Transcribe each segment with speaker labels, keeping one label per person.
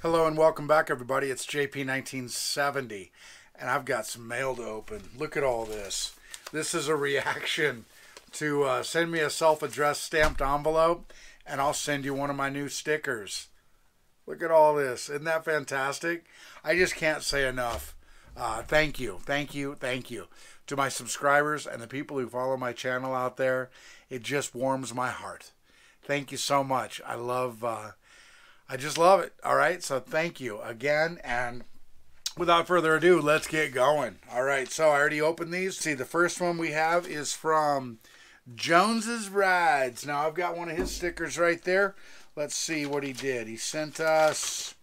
Speaker 1: Hello and welcome back, everybody. It's JP1970, and I've got some mail to open. Look at all this. This is a reaction to uh, send me a self addressed stamped envelope, and I'll send you one of my new stickers. Look at all this. Isn't that fantastic? I just can't say enough. Uh, thank you, thank you, thank you to my subscribers and the people who follow my channel out there. It just warms my heart. Thank you so much. I love. Uh, I just love it. All right. So thank you again. And without further ado, let's get going. All right. So I already opened these. See, the first one we have is from Jones's Rides. Now I've got one of his stickers right there. Let's see what he did. He sent us.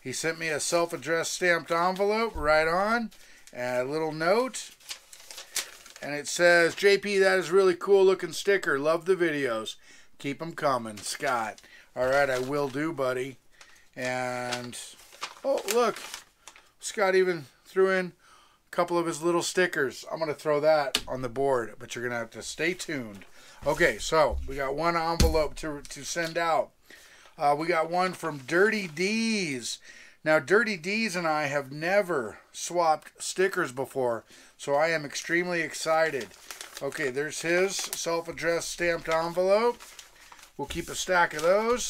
Speaker 1: He sent me a self-addressed stamped envelope right on, and a little note. And it says, JP, that is really cool looking sticker. Love the videos. Keep them coming, Scott. All right, I will do, buddy. And, oh, look. Scott even threw in a couple of his little stickers. I'm going to throw that on the board, but you're going to have to stay tuned. Okay, so we got one envelope to, to send out. Uh, we got one from Dirty D's. Now, Dirty D's and I have never swapped stickers before, so I am extremely excited. Okay, there's his self-addressed stamped envelope. We'll keep a stack of those.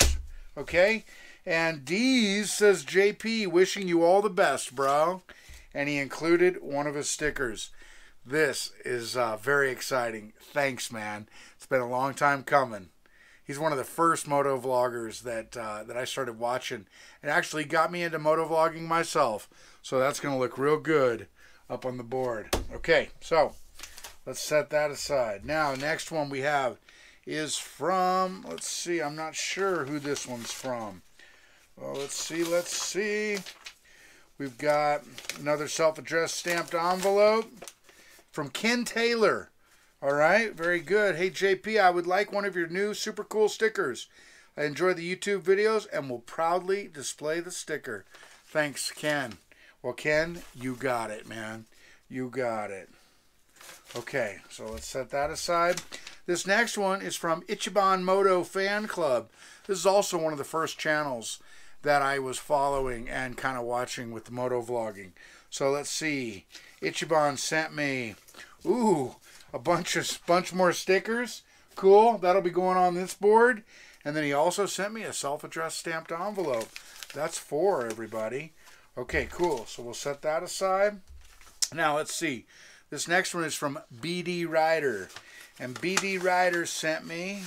Speaker 1: Okay. And D's says, JP, wishing you all the best, bro. And he included one of his stickers. This is uh, very exciting. Thanks, man. It's been a long time coming. He's one of the first moto vloggers that uh, that I started watching, and actually got me into moto vlogging myself. So that's going to look real good up on the board. Okay, so let's set that aside. Now, next one we have is from, let's see, I'm not sure who this one's from. Well, let's see, let's see. We've got another self-addressed stamped envelope from Ken Taylor. All right, very good. Hey, JP, I would like one of your new super cool stickers. I enjoy the YouTube videos and will proudly display the sticker. Thanks, Ken. Well, Ken, you got it, man. You got it. Okay, so let's set that aside. This next one is from Ichiban Moto Fan Club. This is also one of the first channels that I was following and kind of watching with the moto vlogging. So let's see. Ichiban sent me, ooh, a bunch of bunch more stickers. Cool. That'll be going on this board. And then he also sent me a self-addressed stamped envelope. That's four, everybody. Okay, cool. So we'll set that aside. Now let's see. This next one is from BD Rider. And BD Rider sent me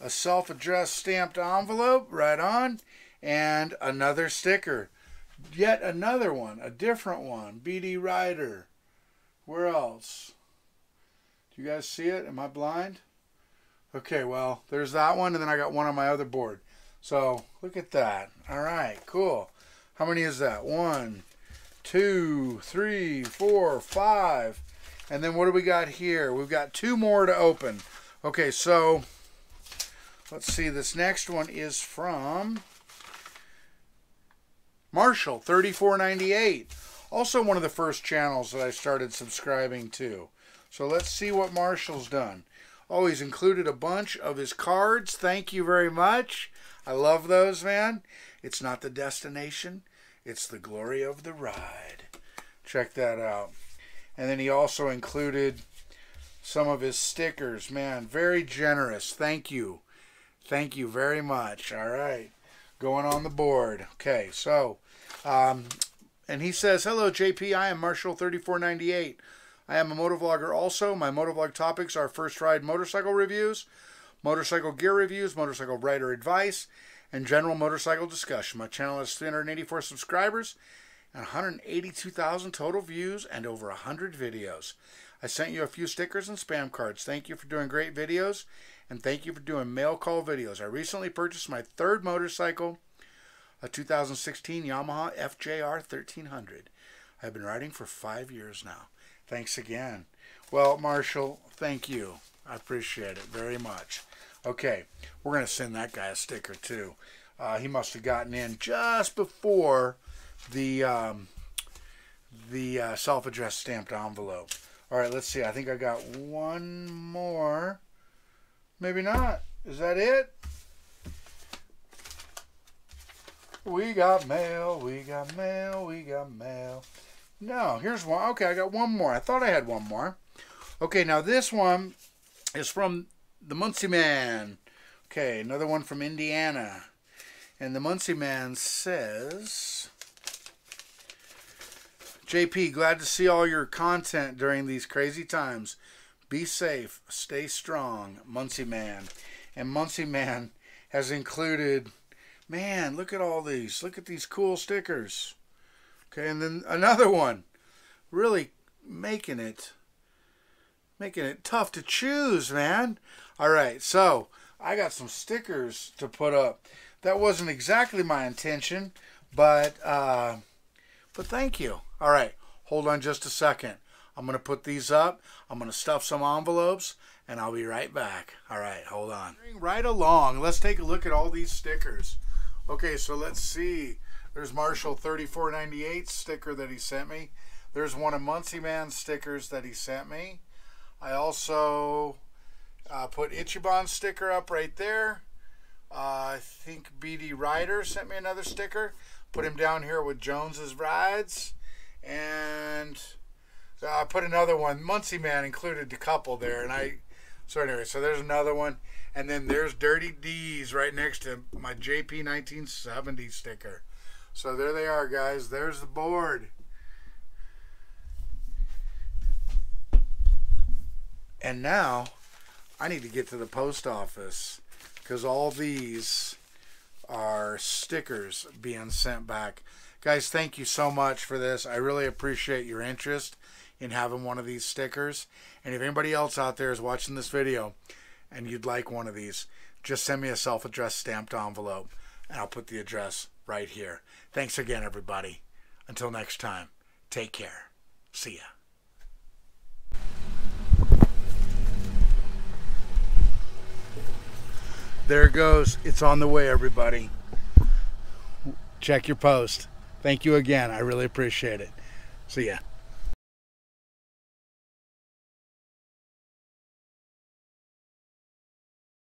Speaker 1: a self-addressed stamped envelope right on and another sticker. Yet another one, a different one. BD Rider. Where else? Do you guys see it? Am I blind? Okay, well, there's that one, and then I got one on my other board. So, look at that. All right, cool. How many is that? One, two, three, four, five, and then what do we got here? We've got two more to open. Okay, so let's see. This next one is from Marshall, 3498. Also one of the first channels that I started subscribing to. So let's see what Marshall's done. Oh, he's included a bunch of his cards. Thank you very much. I love those, man. It's not the destination. It's the glory of the ride. Check that out. And then he also included some of his stickers. Man, very generous. Thank you. Thank you very much. All right. Going on the board. Okay, so, um, and he says, Hello, JP. I am Marshall3498. I am a motovlogger also. My motovlog topics are first ride motorcycle reviews, motorcycle gear reviews, motorcycle rider advice, and general motorcycle discussion. My channel has 384 subscribers and 182,000 total views, and over 100 videos. I sent you a few stickers and spam cards. Thank you for doing great videos, and thank you for doing mail call videos. I recently purchased my third motorcycle, a 2016 Yamaha FJR 1300. I've been riding for five years now. Thanks again. Well, Marshall, thank you. I appreciate it very much. Okay, we're going to send that guy a sticker too. Uh, he must have gotten in just before the um, the uh, self-addressed stamped envelope. All right, let's see. I think I got one more. Maybe not. Is that it? We got mail, we got mail, we got mail. No, here's one. Okay, I got one more. I thought I had one more. Okay, now this one is from the Muncie Man. Okay, another one from Indiana. And the Muncie Man says, JP, glad to see all your content during these crazy times. Be safe, stay strong, Muncie Man. And Muncie Man has included, man, look at all these. Look at these cool stickers. Okay, and then another one. Really making it making it tough to choose, man. All right, so I got some stickers to put up. That wasn't exactly my intention, but uh, but thank you. All right, hold on just a second. I'm gonna put these up. I'm gonna stuff some envelopes, and I'll be right back. All right, hold on. Right along. Let's take a look at all these stickers. Okay, so let's see. There's Marshall 3498 sticker that he sent me. There's one of Muncie Man stickers that he sent me. I also uh, put Ichiban sticker up right there. Uh, I think BD Rider sent me another sticker. Put him down here with Jones's Rides. And uh, I put another one. Muncie Man included a couple there. And I, so anyway, so there's another one. And then there's Dirty D's right next to my JP 1970 sticker. So there they are, guys. There's the board. And now I need to get to the post office because all these are stickers being sent back. Guys, thank you so much for this. I really appreciate your interest in having one of these stickers. And if anybody else out there is watching this video and you'd like one of these, just send me a self-addressed stamped envelope and I'll put the address right here. Thanks again, everybody. Until next time, take care. See ya. There it goes. It's on the way, everybody. Check your post. Thank you again. I really appreciate it. See ya.